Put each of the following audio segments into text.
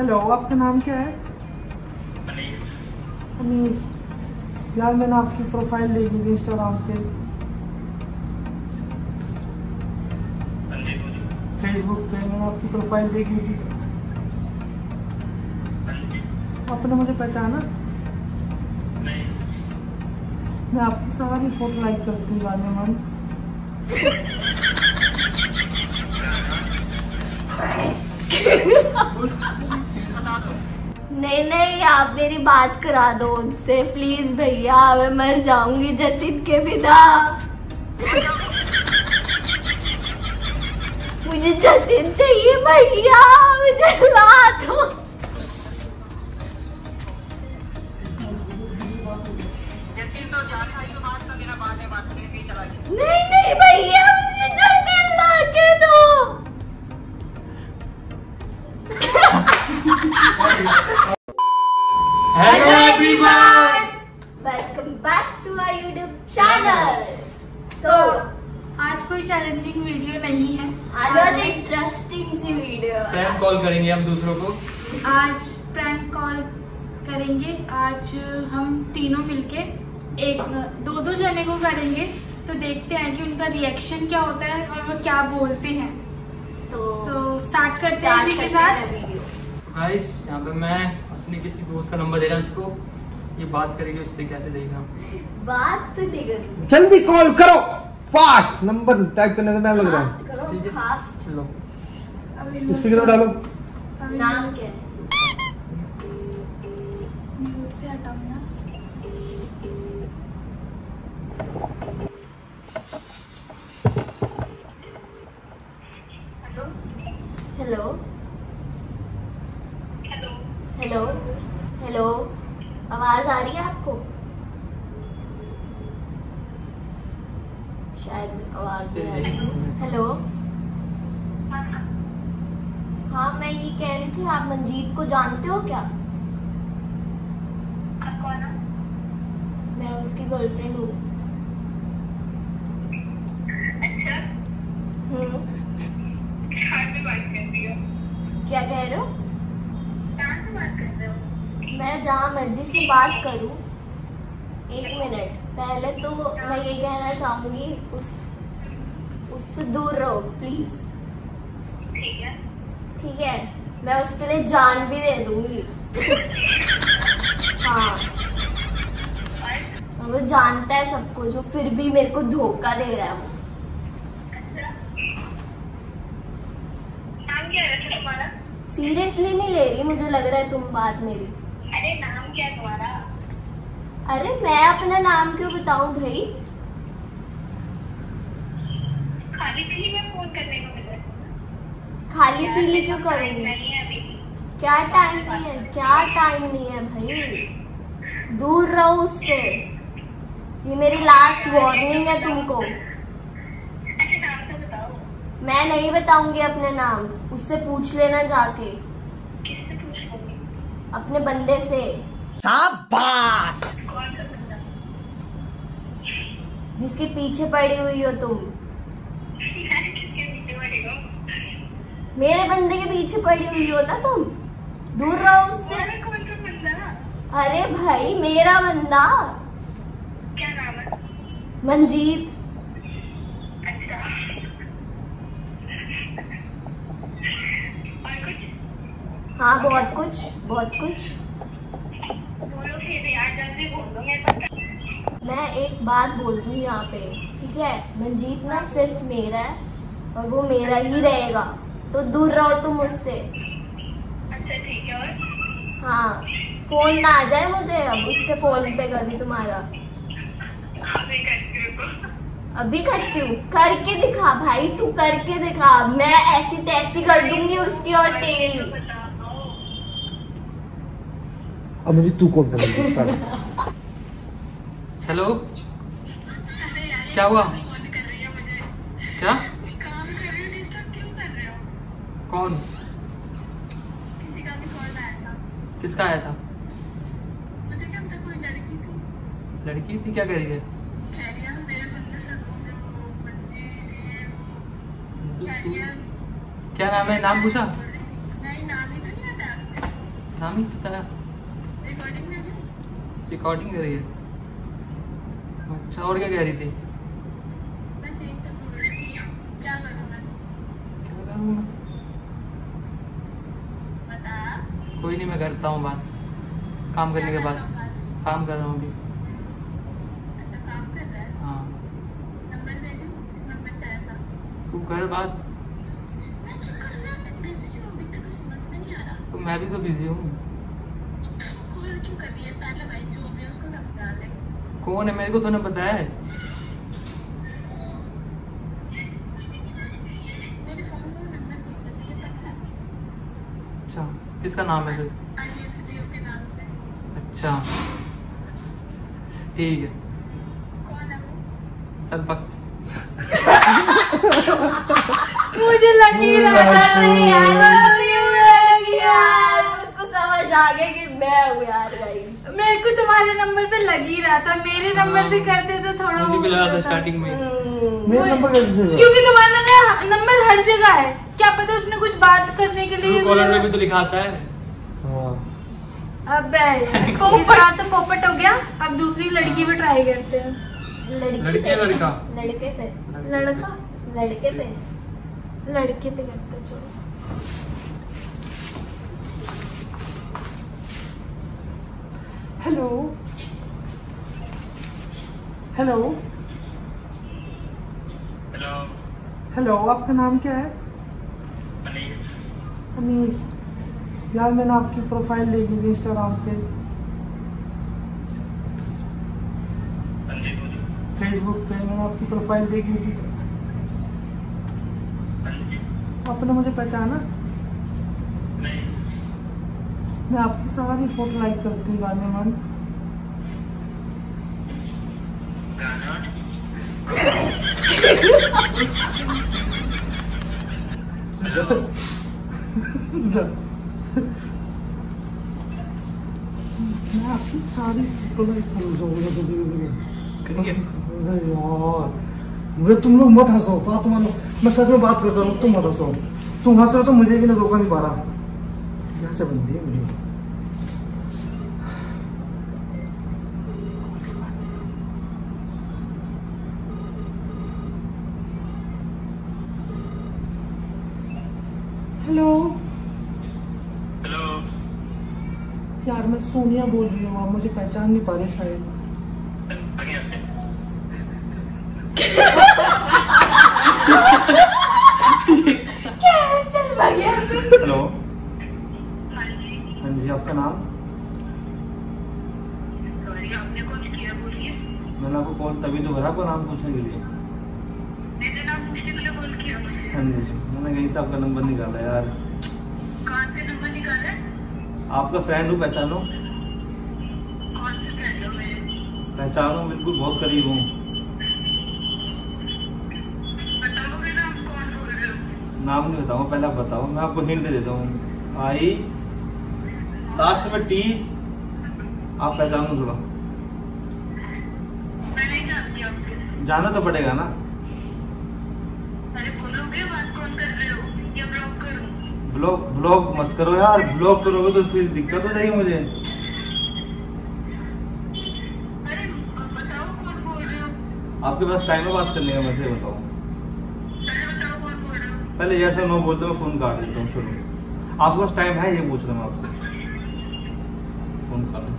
Hello आपका नाम क्या है? अनीस यार मैंने आपकी प्रोफ़ाइल देखी थी इंस्टाग्राम पे। फेसबुक पे मैंने आपकी प्रोफ़ाइल देखी थी। आपने मुझे पहचाना? मैं आपकी सारी फ़ोटो लाइक करती हूँ गाने मन। नहीं नहीं आप मेरी बात करा दो उनसे। प्लीज़ भैया मैं मर जाऊँगी जतिन के बिना। मुझे जतिन चाहिए भैया मुझे ला दो। नहीं नहीं भैया hello everyone welcome back to our YouTube channel तो आज कोई चैलेंजिंग वीडियो नहीं है। आज बहुत इंटरेस्टिंग सी वीडियो प्रैंक कॉल करेंगे हम दूसरों को। आज प्रैंक कॉल करेंगे। आज हम तीनों मिलके एक दो दो जने को करेंगे। तो देखते हैं कि उनका रिएक्शन क्या होता है और वो क्या बोलते हैं। तो तो स्टार्ट करते हैं इसी के साथ। गाइस यहाँ पे मैं अपने किसी दोस्त का नंबर दे रहा हूँ इसको। ये बात करेंगे उससे कैसे देगा। बात तो नहीं करूँगी। जल्दी कॉल करो। फास्ट नंबर टाइप करने में टाइम लग रहा फास्ट करो ठीक है। फास्ट चलो। अभी स्पीकर में डालो। नाम क्या है? म्यूट से हटाओ ना हेलो हेलो हेलो आवाज़ आ रही है आपको शायद आवाज़ नहीं आ रही हेलो हाँ मैं ये कह रही थी आप मंजीत को जानते हो क्या मैं उसकी गर्लफ्रेंड हूँ। हम्म। क्या कह रहे हो? मैं जहाँ मर्ज़ी से बात करूँ। एक मिनट। पहले तो मैं ये कहना चाहूँगी उस उससे दूर रहो प्लीज़ ठीक है? मैं उसके लिए जान भी दे दूँगी। हाँ। वो जानता है सब कुछ वो फिर भी मेरे को धोखा दे रहा है वो। सीरियसली नहीं ले रही मुझे लग रहा है तुम बात मेरी। अरे नाम क्या तुम्हारा? अरे मैं अपना नाम क्यों बताऊँ भाई? खाली पीली में फ़ोन करने को मिला खाली पीली क्यों करूँगी? क्या टाइम नहीं है क्या टाइम नहीं है भाई? दूर रहो उससे। ये मेरी लास्ट वार्निंग है तुमको। नाम बताओ मैं नहीं बताऊँगी अपने नाम। उससे पूछ लेना जाके। अपने बंदे से। बंदा जिसके पीछे पड़ी हुई हो तुम। मैं किसके पीछे पड़ी हूँ मेरे बंदे के पीछे पड़ी हुई हो ना तुम? दूर रहो उससे। अरे भाई मेरा बंदा। मंजीत। हाँ बहुत कुछ बहुत कुछ। मैं एक बात बोल दूँ यहाँ पे, ठीक है? मंजीत ना सिर्फ़ मेरा है और वो मेरा ही रहेगा। तो दूर रहो तुम उससे। अच्छा ठीक है और हाँ फ़ोन ना आ जाए मुझे अब, उसके फ़ोन पे कभी तुम्हारा। अभी करती हूँ। करके दिखा भाई तू करके दिखा। मैं ऐसी तैसी कर दूँगी उसकी और तेरी। अब मुझे तू कॉल कर हेलो क्या हुआ कौन कर रही है मुझे क्या काम कर रही हो क्यों? कर रहे हो कौन? किसी का भी कॉल आया था किसका आया था? मुझे क्या पता कोई लड़की थी। लड़की थी? क्या कह रही है? क्या नाम है? नाम पूछा? नाम ही तो है नाम नहीं बताया रिकॉर्डिंग कर रही है। अच्छा और क्या कह रही थी? बता। कोई नहीं मैं करता हूँ बात। काम करने के बाद। काम कर रहा हूँ अभी। अच्छा काम कर मैं भी तो बिज़ी हूँ। कॉल क्यों कर रही है? पहले भाई जो भी उसको समझा ले। कौन है? मेरे को तूने बताया है। मेरे फ़ोन में नंबर सेव है तुझे पता है? अच्छा किसका नाम है से। अच्छा। ठीक है। कौन है वो? मुझे लग ही रहा था यार समझ आ गया कि मैं हूँ यार गाइस मेरे को तुम्हारे नंबर पे लग ही रहा था। मेरे नंबर से करते तो थोड़ा मुझे भी लगा था। स्टार्टिंग में। मेरा नंबर कैसे क्योंकि तुम्हारा नंबर नंबर हर जगह है। क्या पता उसने कुछ बात करने के लिए कॉलर में भी तो लिखा आता है। हाँ। अबे इस बार तो पोपट हो गया। अब दूसरी लड़की पे ट्राई करते हैं। लड़की लड़की पे। लड़का? लड़के पे। लड़का लड़के पे। लड़के पे करते हैं, चलो। हेलो हेलो हेलो हेलो आपका नाम क्या है? अनीस। यार मैंने आपकी प्रोफ़ाइल देखी थी इंस्टाग्राम पे। फेसबुक पे मैंने आपकी प्रोफ़ाइल देखी थी। आपने मुझे पहचाना? नहीं। मैं आपकी सारी फ़ोटो लाइक करती हूँ गाने मन मैं आपकी सारी फ़ोटो लाइक यार मुझे तुम लोग मत हंसो बात मानो। मैं सच में बात करता हूँ तुम मत हंसो। तुम हंस रहे हो तो मुझे भी ना रोका नहीं पा रहा। यहाँ से बनती है वीडियो हेलो हेलो यार मैं सोनिया बोल रही हूँ आप मुझे पहचान नहीं पा रहे शायद बढ़िया से क्या चल बढ़िया से हेलो हाँ जी हाँ जी आपका नाम? सॉरी आपने कॉल किया? बोलिए। मैंने आपको कॉल तभी तो करा आपका नाम पूछने के लिए। हाँ जी मैंने कहीं से आपका नंबर निकाला यार। कहाँ से नंबर निकाला? आपका फ्रेंड हूँ पहचानो। कौन से फ्रेंड हो? मेरे पहचानो बिल्कुल बहुत करीब हूँ। हो? नाम नहीं बताऊँ पहले आप बताओ मैं आपको हिंट दे देता हूँ। आई लास्ट में टी आप पहचानो थोड़ा। मैं जाना तो पड़ेगा ना। बोलोगे ब्लॉक ब्लॉक मत करो यार ब्लॉक करोगे तो फिर दिक्कत हो जाएगी मुझे। आपके पास टाइम है बात करने का ही बताओ हो? पहले जैसे नो बोलते मैं फ़ोन काट देता हूँ शुरू आपके पास टाइम है ये पूछ रहा हूँ आपसे फ़ोन काट दीजिए लॉक मार दी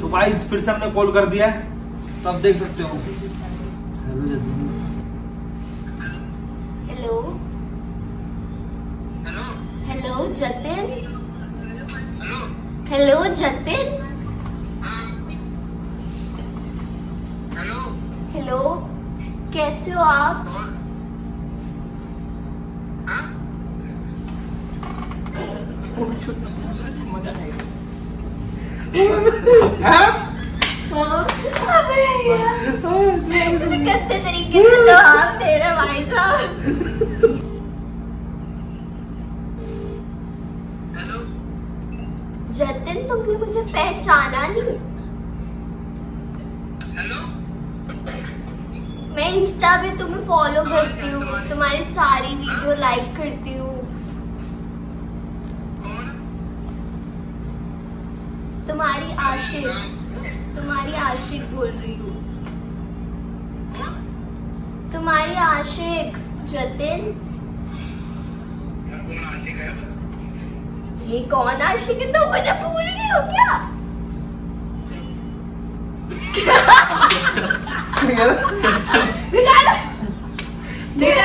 तो भाई फिर से हमने कॉल कर दिया है तो आप देख सकते हो। Hello hello hello hello Jatin hello hello Jatin hello hello कैसे हो आप कौन हाँ मज़ा आएगा अबे यार जवाब दे रहे भाई साहब हेलो जतिन तुमने मुझे पहचाना नहीं। हेलो मैं इंस्टा पे तुम्हें फॉलो करती हूँ तुम्हारी सारी वीडियो लाइक करती हूँ। तुम्हारी आशिक तुम्हारी आशिक बोल रही हूँ। तुम्हारी आशिक जतिन। ये कौन आशिक है? तो मुझे भूल गई हो क्या?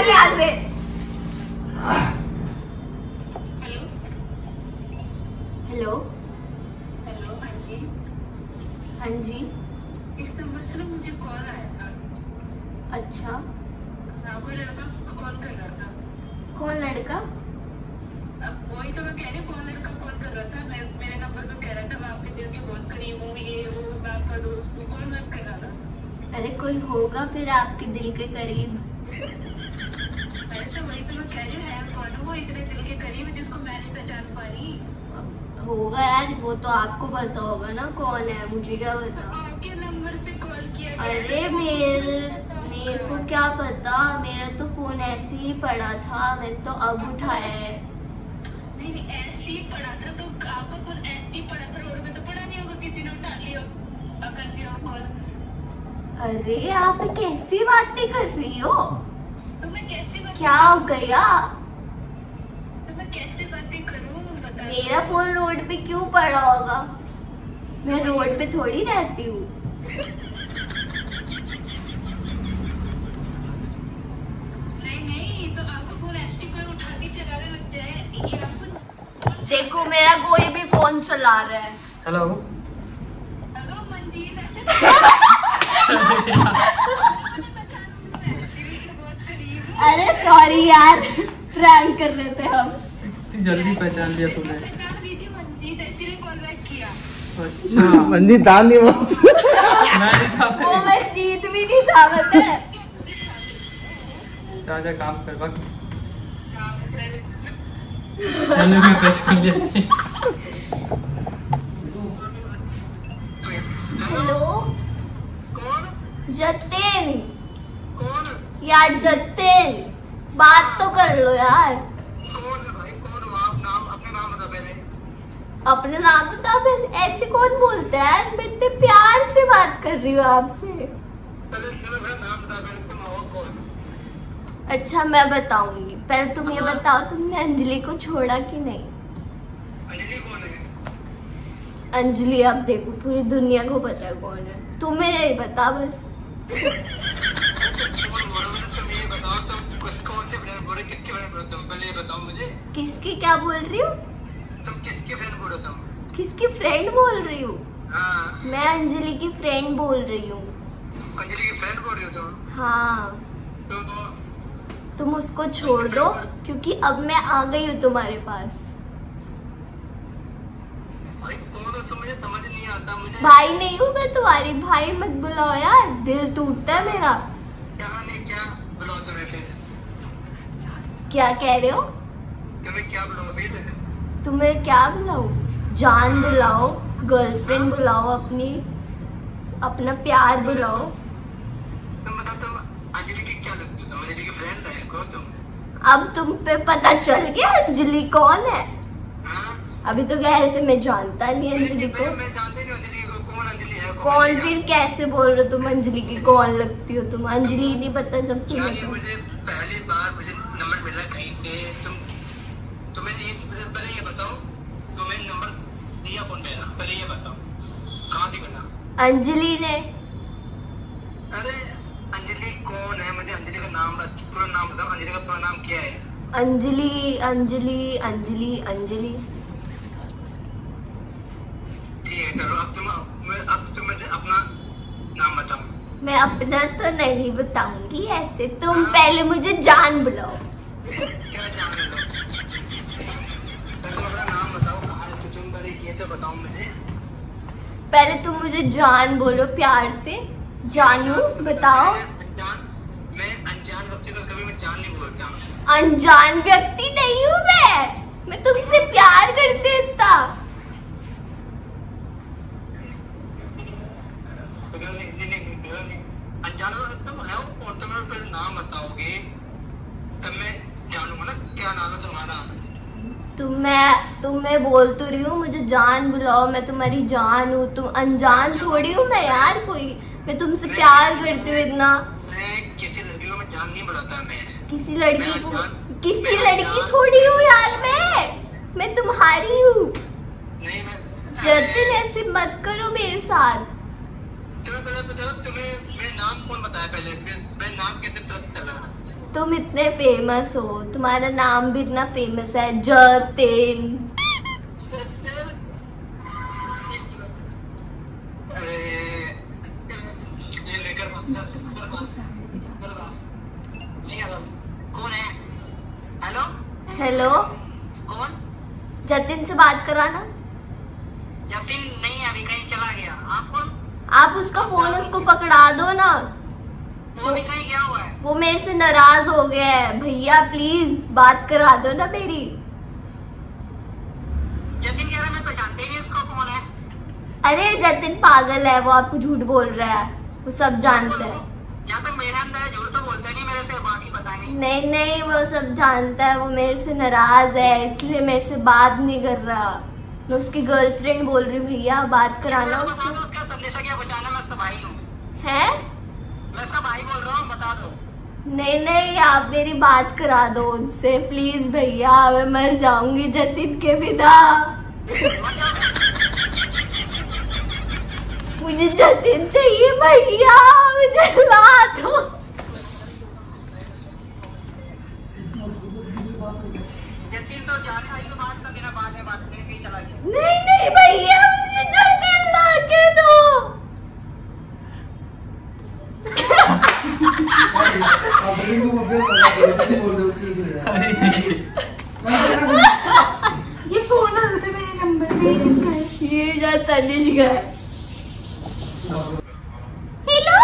यहाँ से। Hello hello. हेलो हाँ जी। हाँ जी इस नंबर से ना मुझे कॉल आया था अच्छा हाँ, कोई लड़का कॉल कर रहा था कौन लड़का अब वही तो मैं कह रही हूँ कौन लड़का कॉल कर रहा था मैं मेरे नंबर पे कह रहा था मैं आपके दिल के बहुत करीब हूँ ये वो मैं आपका दोस्त हूँ कौन बात कर रहा था अरे कोई होगा फिर आपके दिल के करीब? अरे तो वही तो मैं कह रही हूँ कौन वो इतने दिल के करीब जिसको मैं नहीं पहचान पा रही होगा यार वो तो आपको पता होगा ना कौन है मुझे क्या पता? आपके नंबर से कॉल किया अरे मेरे मेरे को क्या पता? मेरा तो फ़ोन ऐसे ही पड़ा था मैंने तो अब उठाया है। नहीं नहीं ऐसे ही पड़ा था तो आपका फ़ोन ऐसे ही पड़ा था रोड में तो पड़ा नहीं होगा किसी ने उठा लिया कर दिया कॉल। अरे आप कैसी बातें कर रही हो? तुम्हें मैं कैसे बात क्या हो गया? तो मैं कैसे बातें करूँ बता मेरा फ़ोन रोड पे क्यों पड़ा होगा? मैं रोड पे थोड़ी रहती हूँ। तो देखो मेरा कोई भी फ़ोन चला रहा है। हेलो हेलो मंजीत हूँ अरे सॉरी यार प्रैंक कर रहे थे हम। इतनी जल्दी पहचान लिया तूने। अच्छा। मंदी दान नहीं बात मैं नहीं था वो मैं जीत भी नहीं था पता है जा जा काम कर वक्त। मैंने भी पहचान लिया हेलो कौन जतिन। कौन? यार जतिन। बात तो कर लो यार। कौन है भाई आप नाम अपना नाम बता बहन ऐसे कौन बोलता है? मैं इतने प्यार से बात कर रही हूँ आपसे। हो अच्छा मैं बताऊँगी। पहले तुम ये बताओ तुमने अंजलि को छोड़ा कि नहीं? अंजलि कौन है? अंजलि अब देखो पूरी दुनिया को पता है कौन है। तुम्हें नहीं पता बस। किसके क्या बोल रही हूँ? किसके फ्रेंड बोल रहे हूँ? मैं अंजलि की फ्रेंड बोल रही हूँ। अंजलि की फ्रेंड बोल रही हो तुम हाँ। तुम उसको छोड़ दो, क्योंकि अब मैं आ गई हूँ तुम्हारे पास। भाई नहीं हूँ मैं तुम्हारी, भाई मत बुलाओ यार दिल टूटता है मेरा। क्या बुलाओ तुम्हें फिर क्या कह रहे हो? तुम्हें क्या बुलाओ फिर तुम्हें क्या बुलाओ जान बुलाओ गर्लफ्रेंड बुलाओ अपनी अपना प्यार बुलाओ। तुम बताओ तुम अंजलि की क्या लगती हो? तुम अंजलि की फ्रेंड है कौन तुम? अब तुम पे पता चल गया अंजलि कौन है? हाँ? अभी तो कह रहे थे मैं जानता नहीं अंजलि को। मैं मैं जानती नहीं अंजलि कौन। फिर कैसे बोल रहे हो तुम? अंजलि की कौन लगती हो तुम। अंजलि नहीं पता जब तुम मुझे पहली बार मुझे नंबर मिला कहीं से। तुम तुम्हें ये पहले ये बताओ तुम्हें नंबर दिया कौन मेरा? पहले ये बताओ कहाँ से मिला? अंजलि ने। अरे अंजलि कौन है? मुझे अंजलि का नाम बत- पूरा नाम बताओ। अंजलि का पूरा नाम क्या है? अंजलि अंजलि अंजलि अंजलि। ठीक है चलो अब तुम मैं- अब मुझे अपना नाम मैं अपना तो नहीं बताऊँगी ऐसे। तुम पहले मुझे जान बुलाओ। है? तो पहले तो तुम मुझे जान बोलो प्यार से। जानू बताओ। मैं अनजान व्यक्ति को कभी मैं जान नहीं बोलता। अनजान व्यक्ति नहीं हूँ मैं। मैं तुमसे प्यार करती हूँ इतना नहीं, नहीं, नहीं, नहीं, नहीं। अनजान हो तुम है और तुम्हें फिर नाम बताओगे मैं बोल तो रही हूँ मुझे जान बुलाओ मैं तुम्हारी जान हूँ तुम अनजान थोड़ी हूँ मैं यार कोई। मैं तुमसे प्यार करती हूँ इतना। किसी लड़की को जान नहीं बुलाता मैं। किसी लड़की को किसी लड़की थोड़ी हूँ यार मैं। मैं तुम्हारी हूँ। जतिन ऐसे मत करो मेरे साथ। तुम्हें पहले बताओ तुम्हें मेरा नाम कौन बताया पहले? मेरा नाम कैसे पता चला तुम इतने फ़ेमस हो तुम्हारा नाम भी इतना फ़ेमस है जतिन अरे ये लेकर भागता लेकर भागता। नहीं आ रहा। कौन है हेलो हेलो कौन? जतिन से बात कराना। जतिन नहीं अभी कहीं चला गया। आप कौन? आप उसका फ़ोन उसको पकड़ा दो ना। वो अभी कहीं गया हुआ है। वो मेरे से नाराज़ हो गया है। भैया प्लीज़ बात करा दो ना मेरी। जतिन कह रहा मैं पहचानते ही नहीं इसको कौन है। अरे जतिन पागल है वो आपको झूठ बोल रहा है। वो सब जानते हैं। तो बोलते नहीं नहीं। नहीं वो सब जानता है वो मेरे से नाराज़ है इसलिए मेरे से बात नहीं कर रहा। मैं उसकी गर्लफ्रेंड बोल रही हूँ भैया बात कराना उसको उसका संदेशा क्या बचाना मैं उसका भाई हूँ। है? मैं उसका भाई बोल रहा हूँ बता दो। नहीं नहीं आप मेरी बात करा दो उनसे प्लीज़ भैया मैं मर जाऊँगी जतिन के बिना। मुझे जतिन चाहिए भैया मुझे ला दो। जतिन तो नहीं नहीं भैया मुझे जतिन ला के दो। ये फ़ोन आ रहा था मेरे नंबर पे ये जा तनिष गए hello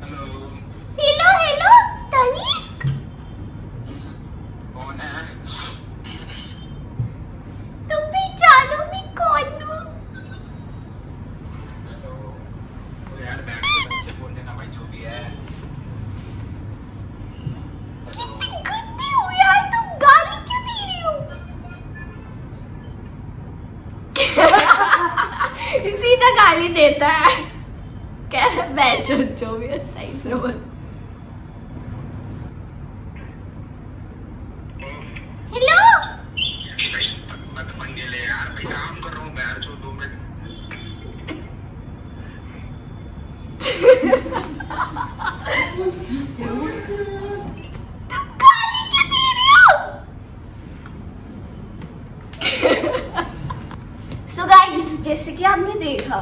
hello hello hello Tanishk कौन है तुम पहचानो मैं कौन हूँ हेलो तो यार बैठ के से बोल देना भाई जो भी है कितनी गंदी हो यार तुम गाली क्यों दे रही हो सीधा गाली देता है। कह रहा जो भी सही से बोल। हेलो जैसे कि आपने देखा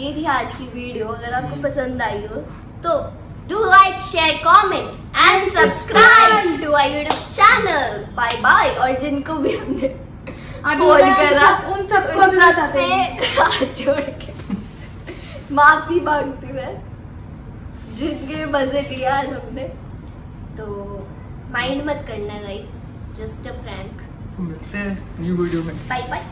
ये थी आज की वीडियो अगर आपको पसंद आई हो तो do like share comment and subscribe to our YouTube channel bye bye और जिनको भी हमने फ़ोन करा उन सबसे हाथ जोड़ के माफ़ी मांगती हूँ मैं। जिनके मज़े लिया आज हमने। तो माइंड मत करना गाइस जस्ट अ प्रैंक मिलते हैं न्यू वीडियो में। Bye bye